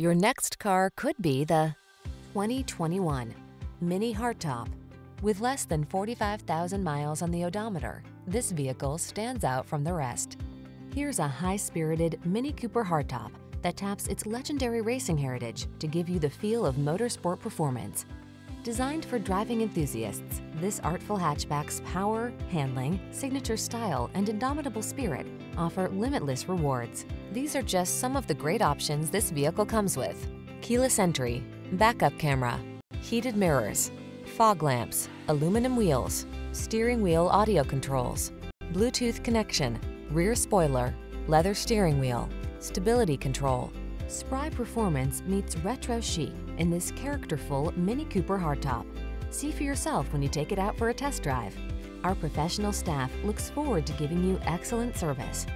Your next car could be the 2021 Mini Hardtop. With less than 45,000 miles on the odometer, this vehicle stands out from the rest. Here's a high-spirited Mini Cooper hardtop that taps its legendary racing heritage to give you the feel of motorsport performance. Designed for driving enthusiasts, this artful hatchback's power, handling, signature style, and indomitable spirit offer limitless rewards. These are just some of the great options this vehicle comes with. Keyless entry, backup camera, heated mirrors, fog lamps, aluminum wheels, steering wheel audio controls, Bluetooth connection, rear spoiler, leather steering wheel, stability control. Spry performance meets retro chic in this characterful Mini Cooper hardtop. See for yourself when you take it out for a test drive. Our professional staff looks forward to giving you excellent service.